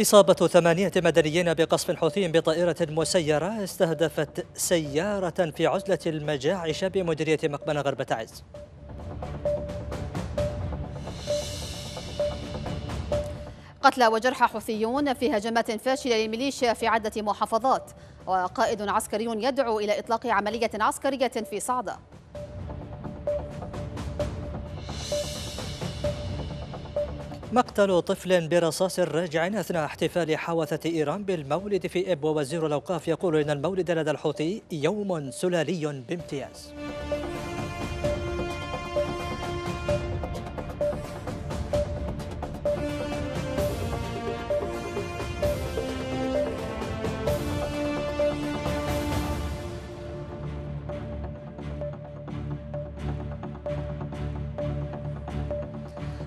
إصابة ثمانية مدنيين بقصف حوثي بطائرة مسيرة استهدفت سيارة في عزلة المجاعش بمديرية مقبنة غرب تعز. قتلى وجرحى حوثيون في هجمات فاشلة للميليشيا في عدة محافظات وقائد عسكري يدعو إلى إطلاق عملية عسكرية في صعدة. مقتل طفل برصاص راجع أثناء احتفال حوثة إيران بالمولد في إب ووزير الأوقاف يقول إن المولد لدى الحوثي يوم سلالي بامتياز.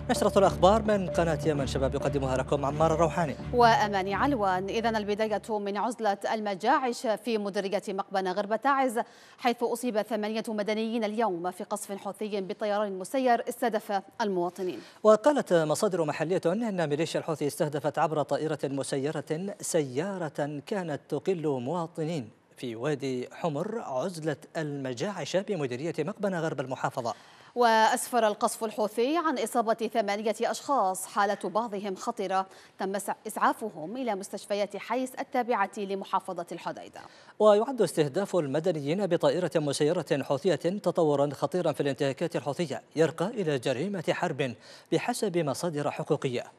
نشرة الأخبار من قناة يمن شباب يقدمها لكم عمار الروحاني. وأماني علوان. إذا البداية من عزلة المجاعش في مديرية مقبنة غرب تعز حيث أصيب ثمانية مدنيين اليوم في قصف حوثي بطيران مسير استهدف المواطنين. وقالت مصادر محلية أن ميليشيا الحوثي استهدفت عبر طائرة مسيرة سيارة كانت تقل مواطنين في وادي حمر عزلة المجاعش بمديرية مقبنة غرب المحافظة. وأسفر القصف الحوثي عن إصابة ثمانية أشخاص حالة بعضهم خطرة تم إسعافهم إلى مستشفيات حيس التابعة لمحافظة الحديدة. ويعد استهداف المدنيين بطائرة مسيرة حوثية تطورا خطيرا في الانتهاكات الحوثية يرقى إلى جريمة حرب بحسب مصادر حقوقية.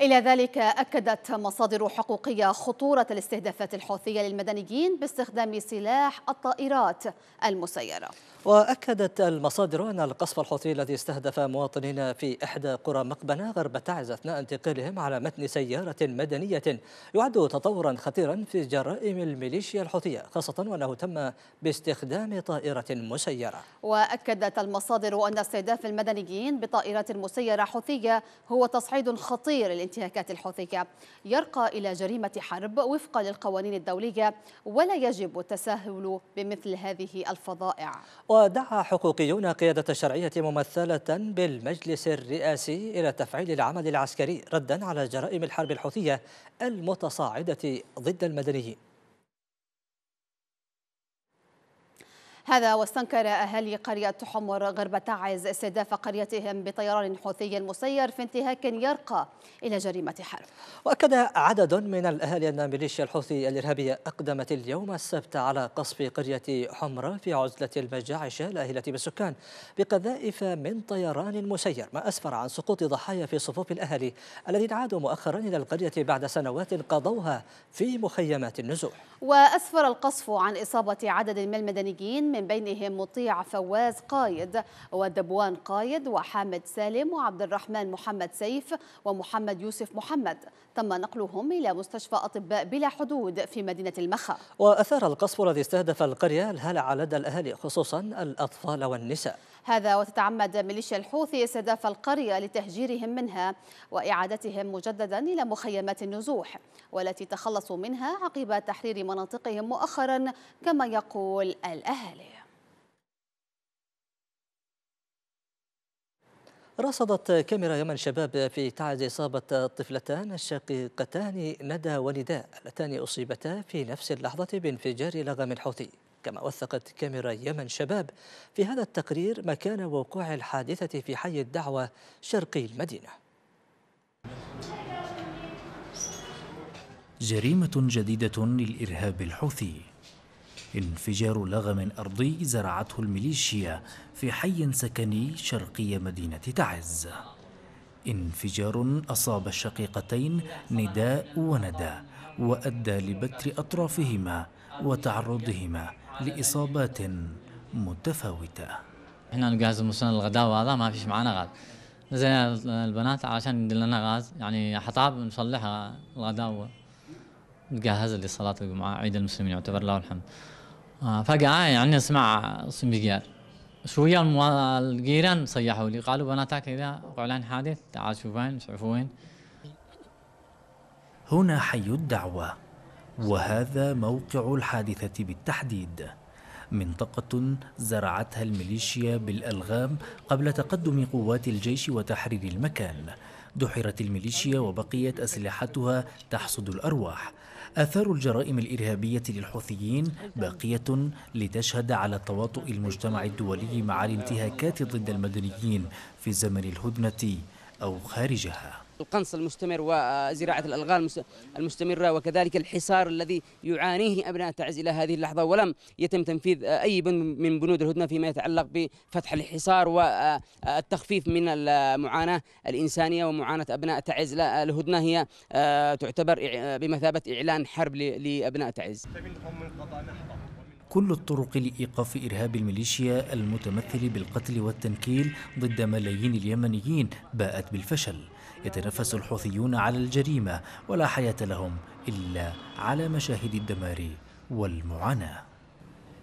إلى ذلك أكدت مصادر حقوقية خطورة الاستهدافات الحوثية للمدنيين باستخدام سلاح الطائرات المسيرة. وأكدت المصادر أن القصف الحوثي الذي استهدف مواطنين في إحدى قرى مقبنة غرب تعز أثناء انتقالهم على متن سيارة مدنية يعد تطورا خطيرا في جرائم الميليشيا الحوثية خاصة وأنه تم باستخدام طائرة مسيرة. وأكدت المصادر أن استهداف المدنيين بطائرات مسيرة حوثية هو تصعيد خطير للانتهاكات الحوثية يرقى إلى جريمة حرب وفقا للقوانين الدولية ولا يجب التساهل بمثل هذه الفظائع. ودعا حقوقيون قيادة الشرعية ممثلة بالمجلس الرئاسي إلى تفعيل العمل العسكري ردا على جرائم الحرب الحوثية المتصاعدة ضد المدنيين. هذا واستنكر أهالي قرية حمر غرب تعز استهداف قريتهم بطيران حوثي مسير في انتهاك يرقى إلى جريمة حرب. وأكد عدد من الأهالي أن ميليشيا الحوثي الإرهابية أقدمت اليوم السبت على قصف قرية حمرة في عزلة المجاعش الأهلة بالسكان بقذائف من طيران مسير ما أسفر عن سقوط ضحايا في صفوف الأهالي الذين عادوا مؤخرا إلى القرية بعد سنوات قضوها في مخيمات النزوح. وأسفر القصف عن إصابة عدد من المدنيين من بينهم مطيع فواز قايد ودبوان قايد وحامد سالم وعبد الرحمن محمد سيف ومحمد يوسف محمد. تم نقلهم إلى مستشفى أطباء بلا حدود في مدينة المخا. وأثار القصف الذي استهدف القرية الهلع لدى الأهالي خصوصا الأطفال والنساء. هذا وتتعمد ميليشيا الحوثي استهداف القرية لتهجيرهم منها وإعادتهم مجددا إلى مخيمات النزوح والتي تخلصوا منها عقب تحرير مناطقهم مؤخرا كما يقول الأهالي رصدت كاميرا يمن شباب في تعز إصابة الطفلتان الشقيقتان ندى ونداء اللتان أصيبتا في نفس اللحظة بانفجار لغم حوثي كما وثقت كاميرا يمن شباب. في هذا التقرير مكان وقوع الحادثة في حي الدعوة شرقي المدينة. جريمة جديدة للإرهاب الحوثي. انفجار لغم أرضي زرعته الميليشيا في حي سكني شرقي مدينة تعز. انفجار أصاب الشقيقتين نداء وندى وأدى لبتر أطرافهما وتعرضهما لإصابات متفاوتة. إحنا نجهز المسنة للغداء وهذا ما فيش معنا غاز. نزلنا البنات عشان يدل لنا غاز يعني حطاب نصلحها الغداء نجهز لصلاة الجمعة عيد المسلمين يعتبر له الحمد. آه، فجأة يعني نسمع انفجار شوية الجيران صيحوا لي قالوا بناتك إذا إعلان حادث تعال شوف وين وين هنا حي الدعوة. وهذا موقع الحادثة بالتحديد. منطقة زرعتها الميليشيا بالألغام قبل تقدم قوات الجيش وتحرير المكان. دحرت الميليشيا وبقيت أسلحتها تحصد الأرواح. آثار الجرائم الإرهابية للحوثيين باقية لتشهد على تواطؤ المجتمع الدولي مع الانتهاكات ضد المدنيين في زمن الهدنة أو خارجها. القنص المستمر وزراعة الألغام المستمرة وكذلك الحصار الذي يعانيه أبناء تعز إلى هذه اللحظة. ولم يتم تنفيذ أي من بنود الهدنة فيما يتعلق بفتح الحصار والتخفيف من المعاناة الإنسانية ومعاناة أبناء تعز. الهدنة هي تعتبر بمثابة إعلان حرب لأبناء تعز. كل الطرق لإيقاف إرهاب الميليشيا المتمثل بالقتل والتنكيل ضد ملايين اليمنيين باءت بالفشل. يتنافس الحوثيون على الجريمة ولا حياة لهم إلا على مشاهد الدمار والمعاناة.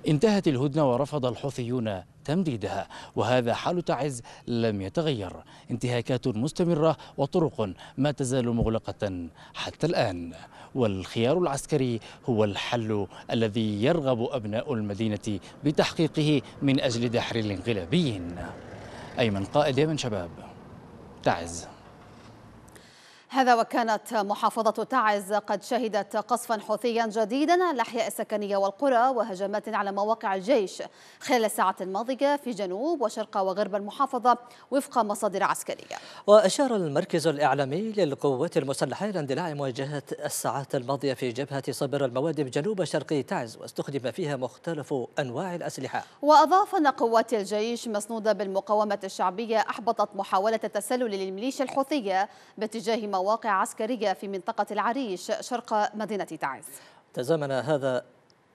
انتهت الهدنة ورفض الحوثيون تمديدها وهذا حال تعز لم يتغير. انتهاكات مستمرة وطرق ما تزال مغلقة حتى الآن. والخيار العسكري هو الحل الذي يرغب أبناء المدينة بتحقيقه من أجل دحر الانقلابيين. أيمن قائد يمن شباب تعز. هذا وكانت محافظة تعز قد شهدت قصفا حوثيا جديدا على الأحياء السكنية والقرى وهجمات على مواقع الجيش خلال الساعات الماضية في جنوب وشرق وغرب المحافظة وفق مصادر عسكرية. وأشار المركز الإعلامي للقوات المسلحة إلى اندلاع مواجهة الساعات الماضية في جبهة صبر المواد بجنوب شرق تعز واستخدم فيها مختلف أنواع الأسلحة. وأضاف أن قوات الجيش مسنودة بالمقاومة الشعبية أحبطت محاولة التسلل للميليشيا الحوثية باتجاه مواقع عسكرية في منطقة العريش شرق مدينة تعز تزامن هذا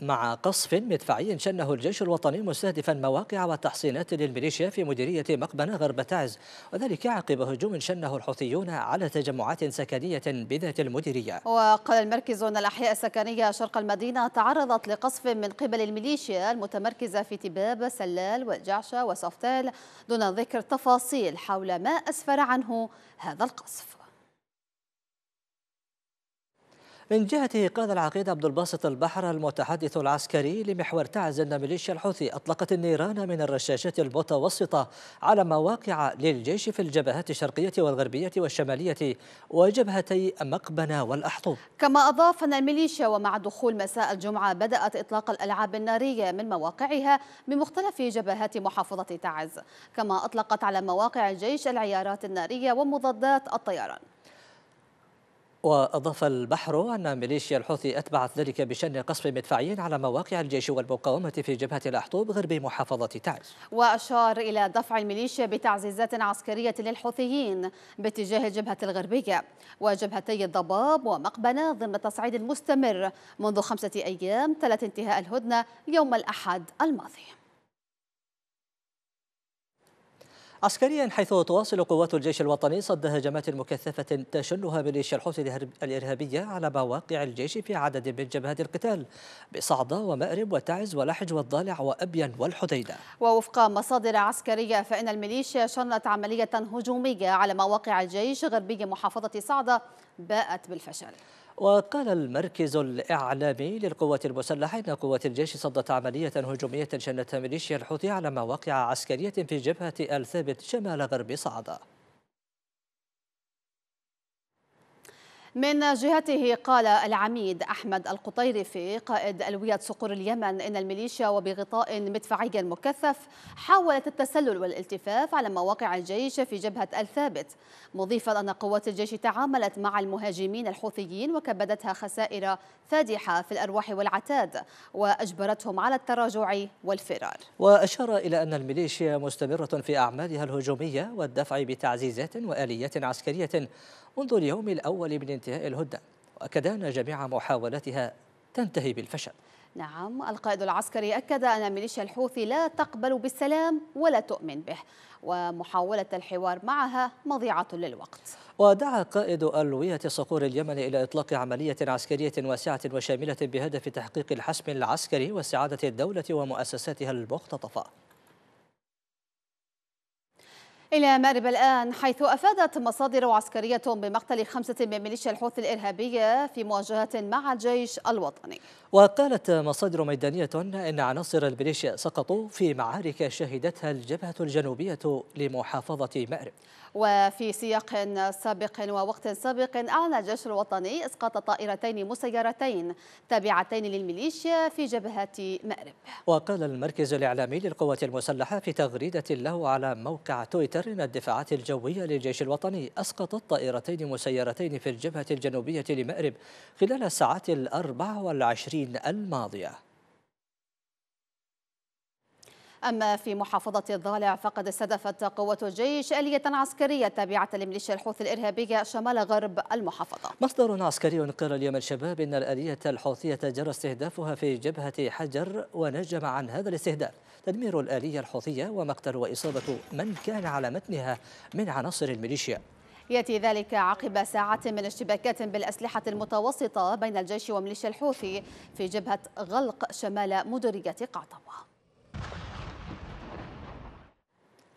مع قصف مدفعي شنه الجيش الوطني مستهدفا مواقع وتحصينات للميليشيا في مديرية مقبنة غرب تعز وذلك عقب هجوم شنه الحوثيون على تجمعات سكنية بذات المديرية. وقال المركز أن الأحياء السكنية شرق المدينة تعرضت لقصف من قبل الميليشيا المتمركزة في تباب سلال والجعشة وصفتال دون ذكر تفاصيل حول ما أسفر عنه هذا القصف. من جهته قال العقيد عبد الباسط البحر المتحدث العسكري لمحور تعز أن ميليشيا الحوثي أطلقت النيران من الرشاشات المتوسطة على مواقع للجيش في الجبهات الشرقية والغربية والشمالية وجبهتي مقبنة والأحطوب. كما أضاف أن الميليشيا ومع دخول مساء الجمعة بدأت إطلاق الألعاب النارية من مواقعها بمختلف جبهات محافظة تعز كما أطلقت على مواقع الجيش العيارات النارية ومضادات الطيران. وأضاف البحر أن ميليشيا الحوثي أتبعت ذلك بشن قصف مدفعي على مواقع الجيش والمقاومة في جبهة الأحطوب غرب محافظة تعز وأشار إلى دفع الميليشيا بتعزيزات عسكرية للحوثيين باتجاه الجبهة الغربية وجبهتي الضباب ومقبنة ضمن تصعيد مستمر منذ خمسة أيام تلت انتهاء الهدنة يوم الأحد الماضي. عسكريا حيث تواصل قوات الجيش الوطني صد هجمات مكثفة تشنها ميليشيا الحوثي الإرهابية على مواقع الجيش في عدد من جبهات القتال بصعدة ومأرب وتعز ولحج والضالع وأبين والحديدة. ووفق مصادر عسكرية فإن الميليشيا شنت عملية هجومية على مواقع الجيش غربي محافظة صعدة باءت بالفشل. وقال المركز الإعلامي للقوات المسلحة إن قوات الجيش صدت عملية هجومية شنتها ميليشيا الحوثي على مواقع عسكرية في جبهة الثابت شمال غرب صعدة من جهته قال العميد أحمد القطيرفي قائد ألوية صقور اليمن إن الميليشيا وبغطاء مدفعي مكثف حاولت التسلل والالتفاف على مواقع الجيش في جبهة الثابت مضيفا أن قوات الجيش تعاملت مع المهاجمين الحوثيين وكبدتها خسائر فادحة في الأرواح والعتاد وأجبرتهم على التراجع والفرار. وأشار إلى أن الميليشيا مستمرة في أعمالها الهجومية والدفع بتعزيزات وآليات عسكرية منذ اليوم الأول من انتهاء الهدنة وأكد أن جميع محاولاتها تنتهي بالفشل. نعم القائد العسكري أكد أن ميليشيا الحوثي لا تقبل بالسلام ولا تؤمن به ومحاولة الحوار معها مضيعة للوقت. ودعا قائد ألوية صقور اليمن إلى إطلاق عملية عسكرية واسعة وشاملة بهدف تحقيق الحسم العسكري واستعادة الدولة ومؤسساتها المختطفة. إلى مأرب الآن حيث أفادت مصادر عسكرية بمقتل خمسة من ميليشيا الحوثي الإرهابية في مواجهة مع الجيش الوطني. وقالت مصادر ميدانية أن عناصر الميليشيا سقطوا في معارك شهدتها الجبهة الجنوبية لمحافظة مأرب. وفي سياق سابق ووقت سابق أعلن الجيش الوطني إسقاط طائرتين مسيرتين تابعتين للميليشيا في جبهة مأرب. وقال المركز الإعلامي للقوات المسلحة في تغريدة له على موقع تويتر إن الدفاعات الجوية للجيش الوطني أسقطت طائرتين مسيرتين في الجبهة الجنوبية لمأرب خلال الساعات الأربع والعشرين الماضية. أما في محافظة الضالع فقد استهدفت قوة الجيش آلية عسكرية تابعة لميليشيا الحوثي الإرهابية شمال غرب المحافظة. مصدر عسكري قال اليوم الشباب إن الآلية الحوثية جرى استهدافها في جبهة حجر ونجم عن هذا الاستهداف. تدمير الآلية الحوثية ومقتل وإصابة من كان على متنها من عناصر الميليشيا. يأتي ذلك عقب ساعات من اشتباكات بالأسلحة المتوسطة بين الجيش وميليشيا الحوثي في جبهة غلق شمال مديرية قعطوة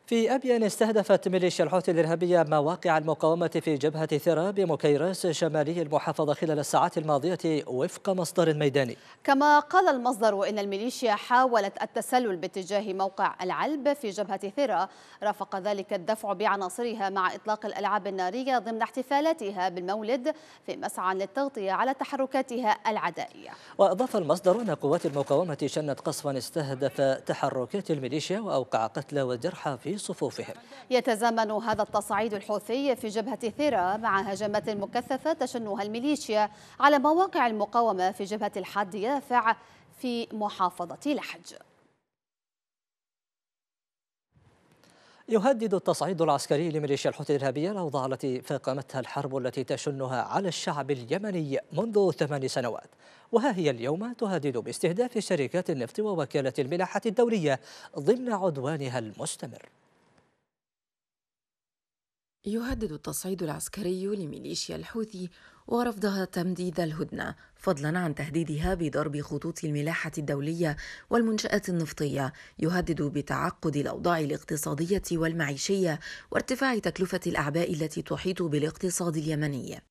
في أبين استهدفت ميليشيا الحوثي الإرهابية مواقع المقاومة في جبهة ثرى بمكيراس شمالي المحافظة خلال الساعات الماضية وفق مصدر ميداني. كما قال المصدر إن الميليشيا حاولت التسلل باتجاه موقع العلب في جبهة ثرى رافق ذلك الدفع بعناصرها مع إطلاق الألعاب النارية ضمن احتفالاتها بالمولد في مسعى للتغطية على تحركاتها العدائية. وأضاف المصدر أن قوات المقاومة شنت قصفا استهدف تحركات الميليشيا وأوقع قتلى وجرحى في صفوفهم. يتزامن هذا التصعيد الحوثي في جبهة ثيرا مع هجمات مكثفة تشنها الميليشيا على مواقع المقاومة في جبهة الحاد يافع في محافظة لحج. يهدد التصعيد العسكري لميليشيا الحوثي الإرهابية الأوضاع التي فاقمتها الحرب التي تشنها على الشعب اليمني منذ ثمان سنوات. وها هي اليوم تهدد باستهداف شركات النفط ووكالة الملاحة الدولية ضمن عدوانها المستمر. يهدد التصعيد العسكري لميليشيا الحوثي ورفضها تمديد الهدنة فضلا عن تهديدها بضرب خطوط الملاحة الدولية والمنشآت النفطية. يهدد بتعقد الأوضاع الاقتصادية والمعيشية وارتفاع تكلفة الأعباء التي تحيط بالاقتصاد اليمني.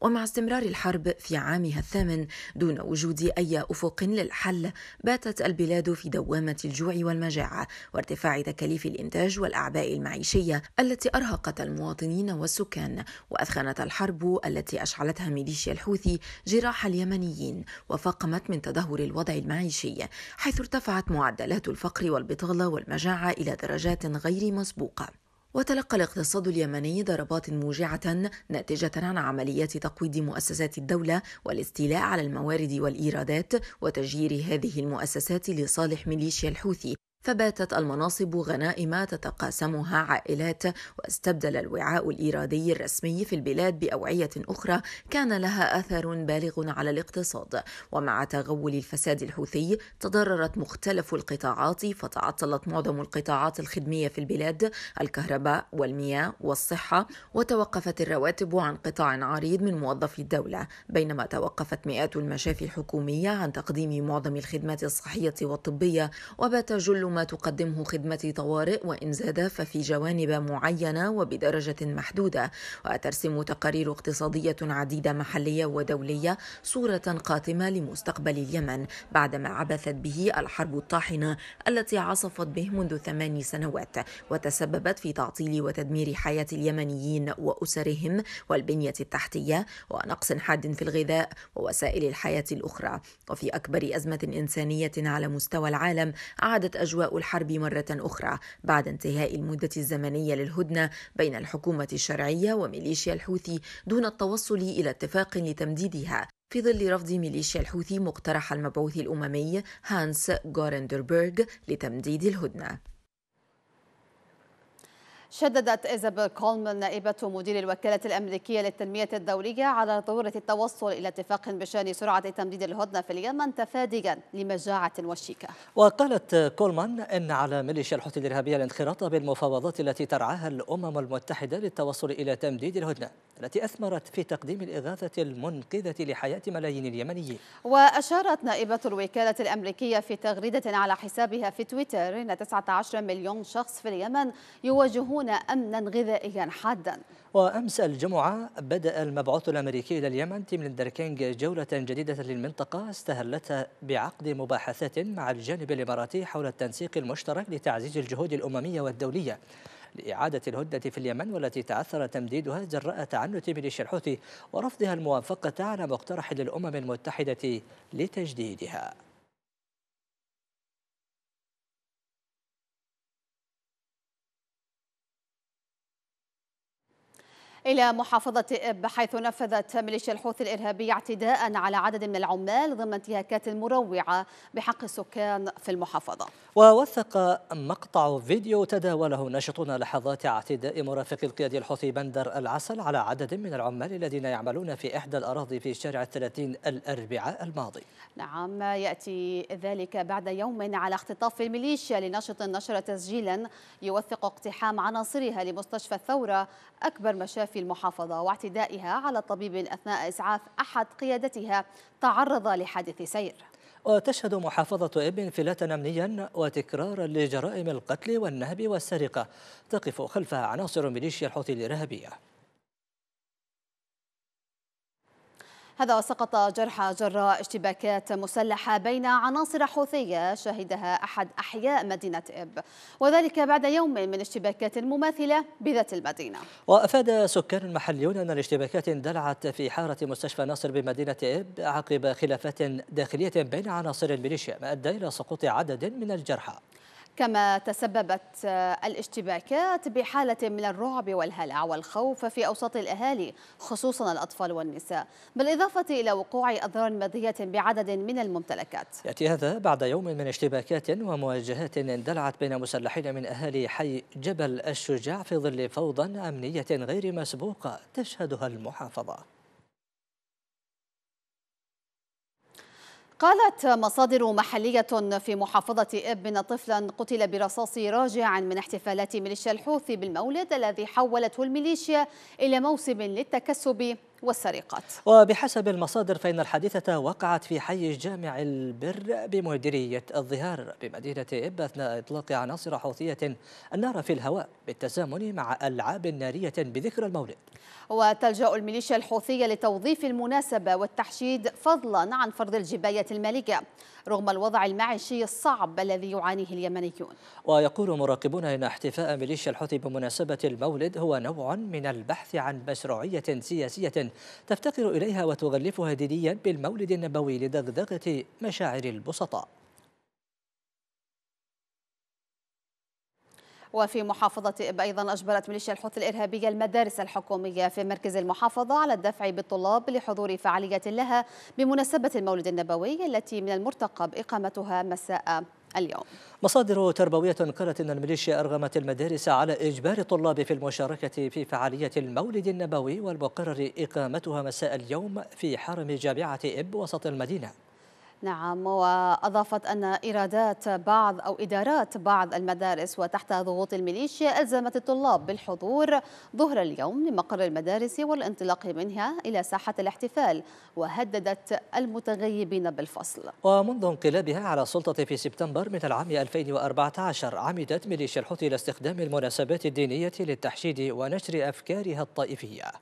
ومع استمرار الحرب في عامها الثامن دون وجود أي أفق للحل باتت البلاد في دوامة الجوع والمجاعة وارتفاع تكاليف الإنتاج والأعباء المعيشية التي أرهقت المواطنين والسكان وأثخنت الحرب التي أشعلتها ميليشيا الحوثي جراح اليمنيين وفاقمت من تدهور الوضع المعيشي حيث ارتفعت معدلات الفقر والبطالة والمجاعة إلى درجات غير مسبوقة. وتلقى الاقتصاد اليمني ضربات موجعة ناتجة عن عمليات تقويض مؤسسات الدولة والاستيلاء على الموارد والإيرادات وتجيير هذه المؤسسات لصالح ميليشيا الحوثي. فباتت المناصب غنائم تتقاسمها عائلات واستبدل الوعاء الإيرادي الرسمي في البلاد بأوعية أخرى كان لها أثر بالغ على الاقتصاد. ومع تغول الفساد الحوثي تضررت مختلف القطاعات فتعطلت معظم القطاعات الخدمية في البلاد الكهرباء والمياه والصحة وتوقفت الرواتب عن قطاع عريض من موظفي الدولة. بينما توقفت مئات المشافي الحكومية عن تقديم معظم الخدمات الصحية والطبية وبات جل ما تقدمه خدمة طوارئ وإن زاد ففي جوانب معينة وبدرجة محدودة. وترسم تقارير اقتصادية عديدة محلية ودولية صورة قاتمة لمستقبل اليمن بعدما عبثت به الحرب الطاحنة التي عصفت به منذ ثمان سنوات. وتسببت في تعطيل وتدمير حياة اليمنيين وأسرهم والبنية التحتية ونقص حاد في الغذاء ووسائل الحياة الأخرى. وفي أكبر أزمة إنسانية على مستوى العالم عادت أجواء الحرب مرة أخرى بعد انتهاء المدة الزمنية للهدنة بين الحكومة الشرعية وميليشيا الحوثي دون التوصل إلى اتفاق لتمديدها. في ظل رفض ميليشيا الحوثي مقترح المبعوث الأممي هانس غورندربرغ لتمديد الهدنة. شددت إيزابيل كولمان نائبة مدير الوكالة الأمريكية للتنمية الدولية على ضرورة التوصل إلى اتفاق بشأن سرعة تمديد الهدنة في اليمن تفاديا لمجاعة وشيكة. وقالت كولمان إن على ميليشيا الحوثي الإرهابية الانخراط بالمفاوضات التي ترعاها الأمم المتحدة للتوصل إلى تمديد الهدنة التي أثمرت في تقديم الإغاثة المنقذة لحياة ملايين اليمنيين. وأشارت نائبة الوكالة الأمريكية في تغريدة على حسابها في تويتر أن 19 مليون شخص في اليمن يواجهون يواجهون أمنا غذائيا حادا. وأمس الجمعة بدأ المبعوث الأمريكي إلى اليمن تيم ليندر كينج جولة جديدة للمنطقة استهلتها بعقد مباحثات مع الجانب الإماراتي حول التنسيق المشترك لتعزيز الجهود الأممية والدولية. لإعادة الهدنة في اليمن والتي تعثر تمديدها جراء تعنت ميليشيا الحوثي ورفضها الموافقة على مقترح للأمم المتحدة لتجديدها. إلى محافظة إب حيث نفذت ميليشيا الحوثي الإرهابية اعتداء على عدد من العمال ضمن انتهاكات مروعة بحق السكان في المحافظة. ووثق مقطع فيديو تداوله ناشطون لحظات اعتداء مرافق القيادي الحوثي بندر العسل على عدد من العمال الذين يعملون في إحدى الأراضي في شارع الثلاثين الأربعاء الماضي. نعم يأتي ذلك بعد يوم على اختطاف الميليشيا لنشط نشر تسجيلا يوثق اقتحام عناصرها لمستشفى الثورة أكبر مشافي المحافظة واعتدائها على طبيب أثناء إسعاف أحد قيادتها تعرض لحادث سير. وتشهد محافظة إب انفلاتا أمنيا وتكرارا لجرائم القتل والنهب والسرقة تقف خلفها عناصر ميليشيا الحوثي الإرهابية. هذا وسقط جرحى جراء اشتباكات مسلحة بين عناصر حوثية شهدها أحد أحياء مدينة إب. وذلك بعد يوم من اشتباكات مماثلة بذات المدينة. وأفاد سكان محليون أن الاشتباكات اندلعت في حارة مستشفى ناصر بمدينة إب عقب خلافات داخلية بين عناصر الميليشيا ما أدى إلى سقوط عدد من الجرحى. كما تسببت الاشتباكات بحالة من الرعب والهلع والخوف في أوساط الأهالي خصوصا الأطفال والنساء بالإضافة إلى وقوع أضرار مادية بعدد من الممتلكات. يأتي هذا بعد يوم من اشتباكات ومواجهات اندلعت بين مسلحين من أهالي حي جبل الشجاع في ظل فوضى أمنية غير مسبوقة تشهدها المحافظة. قالت مصادر محلية في محافظة إب أن طفلا قتل برصاص راجع من احتفالات ميليشيا الحوثي بالمولد الذي حولته الميليشيا إلى موسم للتكسب. والسرقات. وبحسب المصادر فإن الحادثة وقعت في حي جامع البر بمديرية الظهار بمدينة إب أثناء إطلاق عناصر حوثية النار في الهواء بالتزامن مع ألعاب نارية بذكرى المولد. وتلجأ الميليشيا الحوثية لتوظيف المناسبة والتحشيد فضلا عن فرض الجباية المالية رغم الوضع المعيشي الصعب الذي يعانيه اليمنيون. ويقول مراقبون إن احتفاء ميليشيا الحوثي بمناسبة المولد هو نوع من البحث عن مشروعية سياسية تفتقر إليها وتغلفها دينيا بالمولد النبوي لدغدغة مشاعر البسطاء. وفي محافظة إب أيضا أجبرت ميليشيا الحوثي الإرهابية المدارس الحكومية في مركز المحافظة على الدفع بالطلاب لحضور فعالية لها بمناسبة المولد النبوي التي من المرتقب إقامتها مساء اليوم. مصادر تربوية قالت أن الميليشيا أرغمت المدارس على إجبار الطلاب في المشاركة في فعالية المولد النبوي والمقرر إقامتها مساء اليوم في حرم جامعة إب وسط المدينة. نعم وأضافت أن إيرادات بعض أو إدارات بعض المدارس وتحت ضغوط الميليشيا ألزمت الطلاب بالحضور ظهر اليوم لمقر المدارس والانطلاق منها إلى ساحة الاحتفال وهددت المتغيبين بالفصل. ومنذ انقلابها على السلطة في سبتمبر من العام 2014 عمدت ميليشيا الحوثي إلى استخدام المناسبات الدينية للتحشيد ونشر أفكارها الطائفية.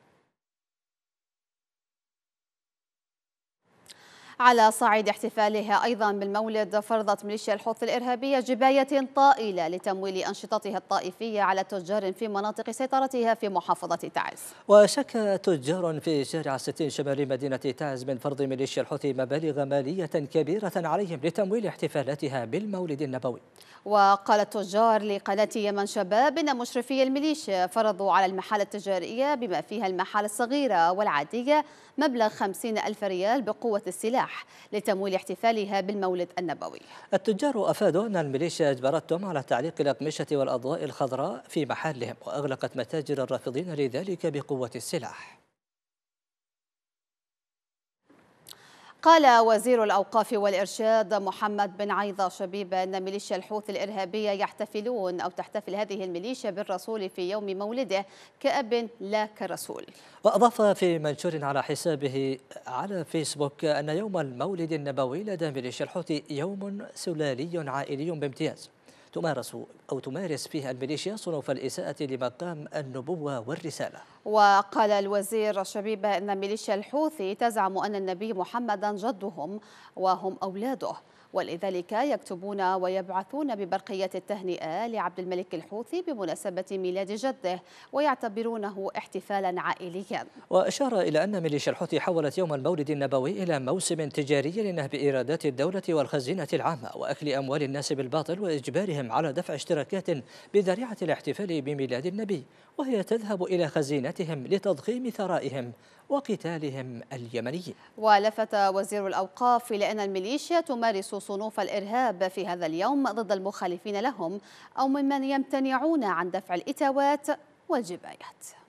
على صعيد احتفالها. أيضا بالمولد فرضت ميليشيا الحوثي الإرهابية جباية طائلة لتمويل أنشطتها الطائفية على تجار في مناطق سيطرتها في محافظة تعز. وشك تجار في شارع الستين شمال مدينة تعز من فرض ميليشيا الحوثي مبالغ مالية كبيرة عليهم لتمويل احتفالاتها بالمولد النبوي. وقال التجار لقناة يمن شباب إن مشرفي الميليشيا فرضوا على المحال التجارية بما فيها المحال الصغيرة والعادية مبلغ خمسين ألف ريال بقوة السلاح لتمويل احتفالها بالمولد النبوي. التجار أفادوا أن الميليشيا أجبرتهم على تعليق الأقمشة والأضواء الخضراء في محلهم وأغلقت متاجر الرافضين لذلك بقوة السلاح. قال وزير الأوقاف والإرشاد محمد بن عيضة شبيبة أن ميليشيا الحوثي الإرهابية يحتفلون أو تحتفل هذه الميليشيا بالرسول في يوم مولده كأب لا كرسول. وأضاف في منشور على حسابه على فيسبوك أن يوم المولد النبوي لدى ميليشيا الحوثي يوم سلالي عائلي بامتياز. تمارس أو تمارس فيه الميليشيا صنوف الإساءة لمقام النبوة والرسالة. وقال الوزير شبيبة أن ميليشيا الحوثي تزعم أن النبي محمدا جدهم وهم أولاده. ولذلك يكتبون ويبعثون ببرقية التهنئة لعبد الملك الحوثي بمناسبة ميلاد جده ويعتبرونه احتفالا عائليا. وأشار إلى أن ميليشيا الحوثي حولت يوم المولد النبوي إلى موسم تجاري لنهب إيرادات الدولة والخزينة العامة وأكل أموال الناس بالباطل وإجبارهم على دفع اشتراكات بذريعة الاحتفال بميلاد النبي. وهي تذهب إلى خزينتهم لتضخيم ثرائهم وقتالهم اليمنيين. ولفت وزير الأوقاف إلى أن الميليشيا تمارس صنوف الإرهاب في هذا اليوم ضد المخالفين لهم أو ممن يمتنعون عن دفع الإتاوات والجبايات.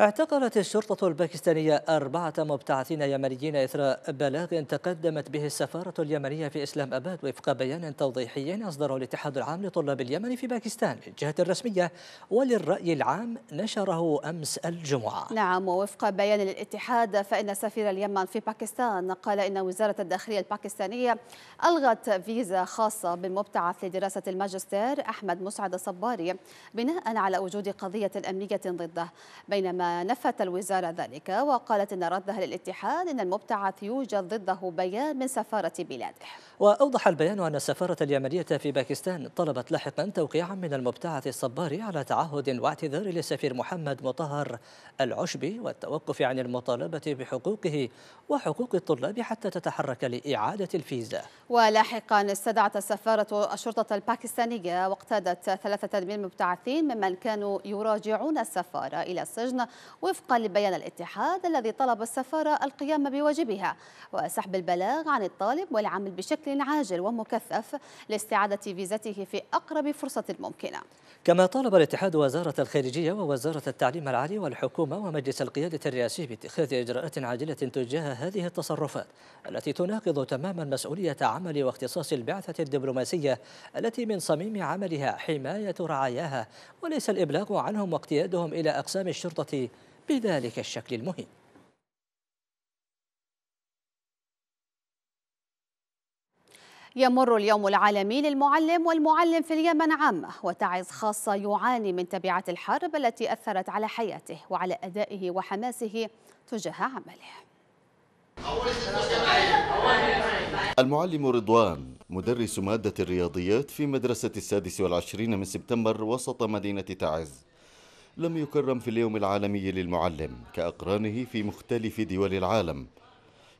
اعتقلت الشرطة الباكستانية أربعة مبتعثين يمنيين إثر بلاغ تقدمت به السفارة اليمنية في إسلام أباد وفق بيان توضيحي أصدره الاتحاد العام لطلاب اليمن في باكستان. للجهة الرسمية وللرأي العام نشره أمس الجمعة. نعم ووفق بيان الاتحاد فإن سفير اليمن في باكستان قال إن وزارة الداخلية الباكستانية ألغت فيزا خاصة بالمبتعث لدراسة الماجستير أحمد مسعد الصباري بناء على وجود قضية أمنية ضده. بينما نفت الوزارة ذلك وقالت إن ردها للاتحاد إن المبتعث يوجد ضده بيان من سفارة بلاده. وأوضح البيان أن السفارة اليمنية في باكستان طلبت لاحقا توقيعا من المبتعث الصباري على تعهد واعتذار للسفير محمد مطهر العشبي والتوقف عن المطالبة بحقوقه وحقوق الطلاب حتى تتحرك لإعادة الفيزا ولاحقا استدعت السفارة الشرطة الباكستانية واقتادت ثلاثة من المبتعثين ممن كانوا يراجعون السفارة إلى السجن وفقا لبيان الاتحاد الذي طلب السفارة القيام بواجبها وسحب البلاغ عن الطالب والعمل بشكل عاجل ومكثف لاستعادة فيزته في أقرب فرصة ممكنة. كما طالب الاتحاد وزارة الخارجية ووزارة التعليم العالي والحكومة ومجلس القيادة الرئاسي باتخاذ إجراءات عاجلة تجاه هذه التصرفات التي تناقض تماما مسؤولية عمل واختصاص البعثة الدبلوماسية التي من صميم عملها حماية رعاياها وليس الإبلاغ عنهم واقتيادهم إلى أقسام الشرطة بذلك الشكل المهم. يمر اليوم العالمي للمعلم والمعلم في اليمن عامة وتعز خاصة يعاني من تبعات الحرب التي أثرت على حياته وعلى أدائه وحماسه تجاه عمله. المعلم رضوان مدرس مادة الرياضيات في مدرسة السادس والعشرين من سبتمبر وسط مدينة تعز. لم يكرم في اليوم العالمي للمعلم كأقرانه في مختلف دول العالم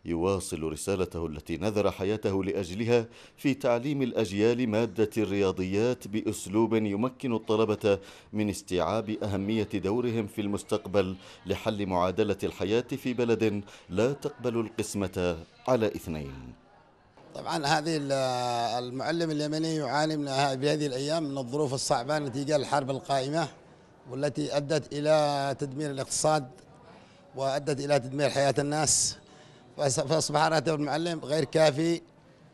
يواصل رسالته التي نذر حياته لأجلها في تعليم الأجيال مادة الرياضيات بأسلوب يمكن الطلبة من استيعاب أهمية دورهم في المستقبل لحل معادلة الحياة في بلد لا تقبل القسمة على إثنين. طبعا هذه المعلم اليمني يعاني بهذه الأيام من الظروف الصعبة نتيجة الحرب القائمة والتي أدت إلى تدمير الاقتصاد وأدت إلى تدمير حياة الناس. فأصبح راتب المعلم غير كافي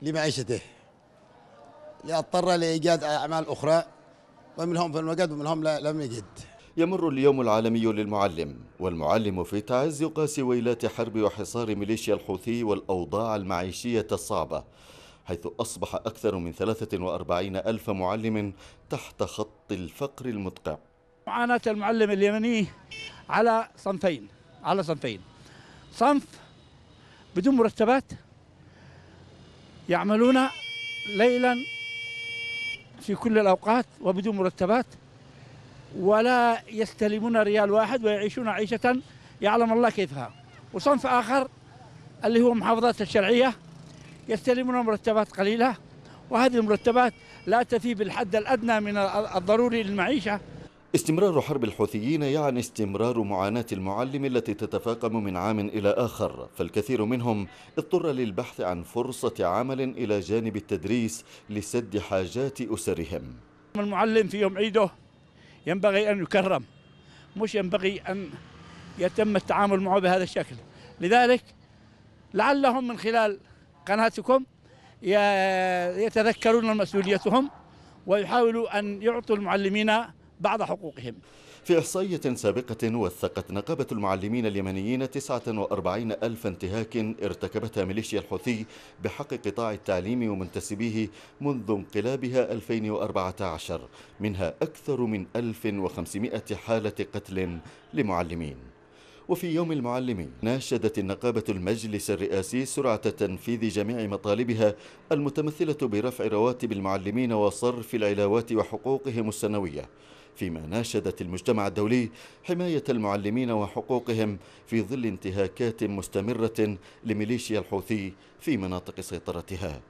لمعيشته. لاضطر لإيجاد أعمال أخرى ومنهم في الوقت ومنهم لم يجد. يمر اليوم العالمي للمعلم والمعلم في تعز يقاسي ويلات حرب وحصار ميليشيا الحوثي والأوضاع المعيشية الصعبة حيث أصبح أكثر من 43 ألف معلم تحت خط الفقر المدقع. معاناة المعلم اليمني على صنفين على صنفين. صنف بدون مرتبات يعملون ليلا في كل الأوقات وبدون مرتبات ولا يستلمون ريال واحد ويعيشون عيشة يعلم الله كيفها. وصنف آخر اللي هو محافظات الشرعية يستلمون مرتبات قليلة وهذه المرتبات لا تفي بالحد الأدنى من الضروري للمعيشة. استمرار حرب الحوثيين يعني استمرار معاناة المعلم التي تتفاقم من عام إلى آخر فالكثير منهم اضطر للبحث عن فرصة عمل إلى جانب التدريس لسد حاجات أسرهم. المعلم في يوم عيده ينبغي أن يكرم مش ينبغي أن يتم التعامل معه بهذا الشكل. لذلك لعلهم من خلال قناتكم يتذكرون مسؤوليتهم ويحاولوا أن يعطوا المعلمين بعض حقوقهم. في إحصائية سابقة وثقت نقابة المعلمين اليمنيين 49 ألف انتهاك ارتكبتها ميليشيا الحوثي بحق قطاع التعليم ومنتسبيه منذ انقلابها 2014 منها أكثر من 1500 حالة قتل لمعلمين. وفي يوم المعلم ناشدت النقابة المجلس الرئاسي سرعة تنفيذ جميع مطالبها المتمثلة برفع رواتب المعلمين وصرف العلاوات وحقوقهم السنوية. فيما ناشدت المجتمع الدولي حماية المعلمين وحقوقهم في ظل انتهاكات مستمرة لميليشيا الحوثي في مناطق سيطرتها.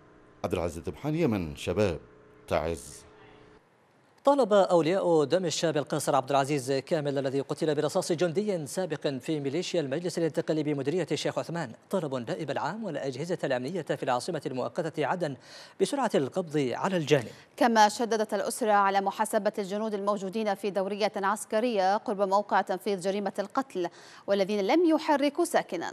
عبد العزيز يمن شباب تعز. طالب أولياء دم الشاب القاصر عبد العزيز كامل الذي قتل برصاص جندي سابق في ميليشيا المجلس الانتقالي بمديرية الشيخ عثمان. طلب النائب العام والأجهزة الأمنية في العاصمة المؤقتة عدن بسرعة القبض على الجانب. كما شددت الأسرة على محاسبة الجنود الموجودين في دورية عسكرية قرب موقع تنفيذ جريمة القتل والذين لم يحركوا ساكنا.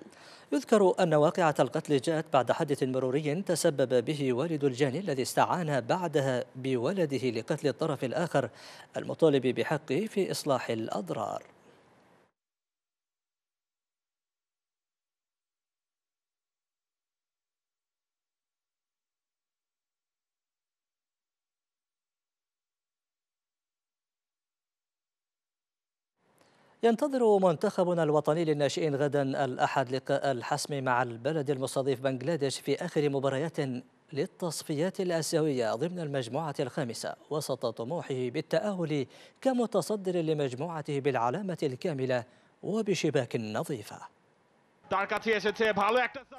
يذكر أن واقعة القتل جاءت بعد حادث مروري تسبب به والد الجاني الذي استعان بعدها بولده لقتل الطرف الآخر المطالب بحقه في إصلاح الأضرار. ينتظر منتخبنا الوطني للناشئين غدا الأحد لقاء الحسم مع البلد المستضيف بنغلاديش في آخر مباريات للتصفيات الآسيوية ضمن المجموعة الخامسة وسط طموحه بالتأهل كمتصدر لمجموعته بالعلامة الكاملة وبشباك نظيفة.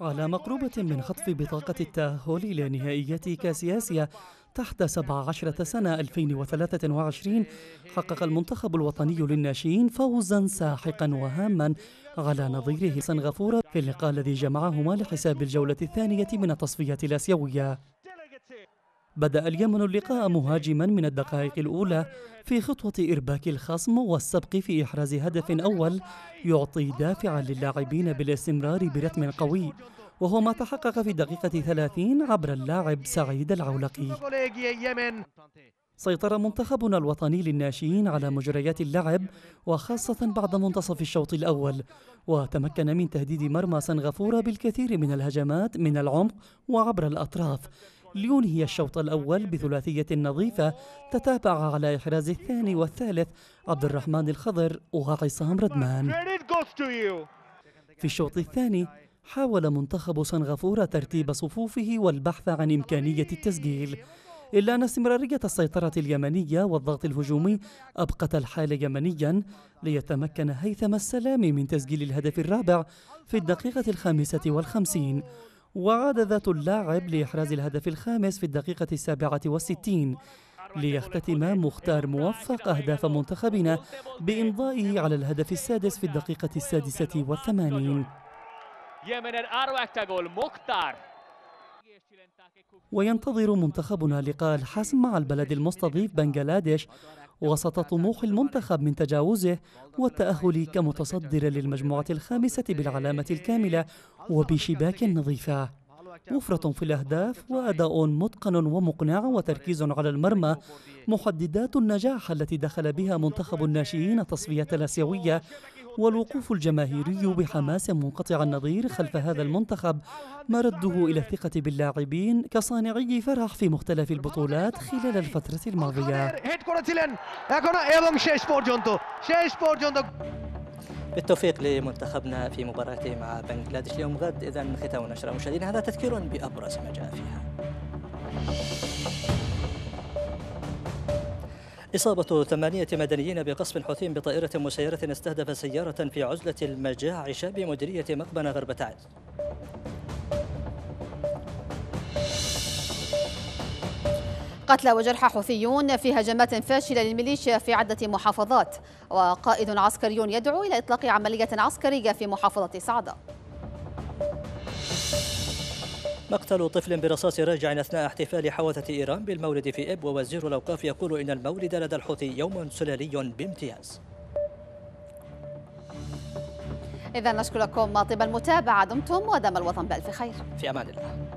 على مقروبة من خطف بطاقة التأهل إلى نهائيات كأس آسيا تحت 17 سنة 2023 حقق المنتخب الوطني للناشئين فوزا ساحقا وهاما على نظيره سنغافورة في اللقاء الذي جمعهما لحساب الجولة الثانية من التصفيات الآسيوية. بدأ اليمن اللقاء مهاجما من الدقائق الأولى في خطوة إرباك الخصم والسبق في إحراز هدف أول يعطي دافعا للاعبين بالاستمرار برتم قوي. وهو ما تحقق في الدقيقة 30 عبر اللاعب سعيد العولقي. سيطر منتخبنا الوطني للناشئين على مجريات اللعب وخاصة بعد منتصف الشوط الأول. وتمكن من تهديد مرمى سنغافورة بالكثير من الهجمات من العمق وعبر الأطراف. لينهي الشوط الأول بثلاثية نظيفة تتابع على إحراز الثاني والثالث عبد الرحمن الخضر وعصام ردمان. في الشوط الثاني حاول منتخب سنغافورة ترتيب صفوفه والبحث عن إمكانية التسجيل إلا أن استمرارية السيطرة اليمنية والضغط الهجومي أبقت الحال يمنيا ليتمكن هيثم السلام من تسجيل الهدف الرابع في الدقيقة الخامسة والخمسين. وعاد ذات اللاعب لإحراز الهدف الخامس في الدقيقة السابعة والستين ليختتم مختار موفق أهداف منتخبنا بإمضائه على الهدف السادس في الدقيقة السادسة والثمانين. وينتظر منتخبنا لقاء الحسم مع البلد المستضيف بنغلاديش وسط طموح المنتخب من تجاوزه والتأهل كمتصدر للمجموعة الخامسة بالعلامة الكاملة وبشباك نظيفة. وفرة في الأهداف وأداء متقن ومقنع وتركيز على المرمى محددات النجاح التي دخل بها منتخب الناشئين التصفية الآسيوية والوقوف الجماهيري بحماس منقطع النظير خلف هذا المنتخب مرده إلى الثقة باللاعبين كصانعي فرح في مختلف البطولات خلال الفترة الماضية. بالتوفيق لمنتخبنا في مباراته مع بنغلاديش اليوم غد إذا ختام نشرة مشاهدينا هذا تذكير بأبرز ما جاء فيها. إصابة ثمانية مدنيين بقصف حوثي بطائرة مسيرة استهدف سيارة في عزلة المجاعش بمديرية مقبنة غرب تعز. قتلى وجرحى حوثيون في هجمات فاشلة للميليشيا في عدة محافظات وقائد عسكري يدعو إلى إطلاق عملية عسكرية في محافظة صعدة مقتل طفل برصاص راجع أثناء احتفال حوثة إيران بالمولد في إب ووزير الأوقاف يقول إن المولد لدى الحوثي يوم سلالي بامتياز. إذا نشكركم طيب المتابعة دمتم ودام الوطن بألف خير. في أمان الله.